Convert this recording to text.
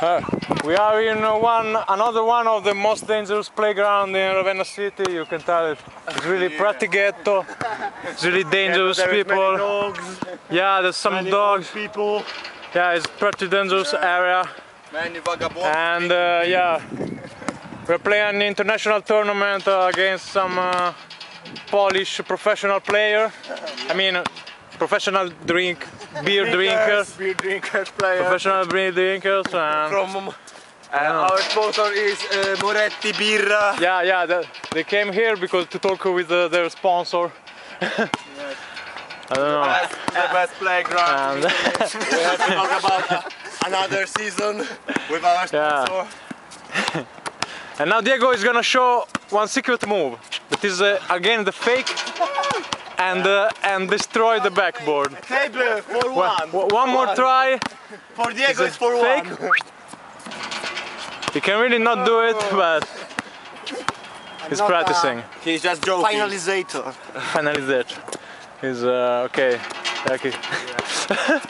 Uh, we are in one, another one of the most dangerous playground in Ravenna City. You can tell it. It's really pretty ghetto. It's really dangerous many people. dogs, Yeah, there's some dogs. people. Yeah, it's pretty dangerous area. Many vagabond. And uh, yeah, we're playing an international tournament uh, against some uh, Polish professional player. I mean, professional drink, beer drinkers, Beer drinkers player. professional beer drinkers, and From uh, our sponsor is uh, Moretti Birra. yeah, yeah, they, they came here because to talk with uh, their sponsor. I don't know. That's the best playground. We have to talk about uh, another season with our Yeah. sponsor. and now Diego is gonna show one secret move. That is uh, again the fake and uh, and destroy the backboard. Table for One, one. one more try. For Diego, it's for fake? one. He can really not do it, but he's practicing. He's just joking. Finalizator. Finalization. He's uh, okay. Okay.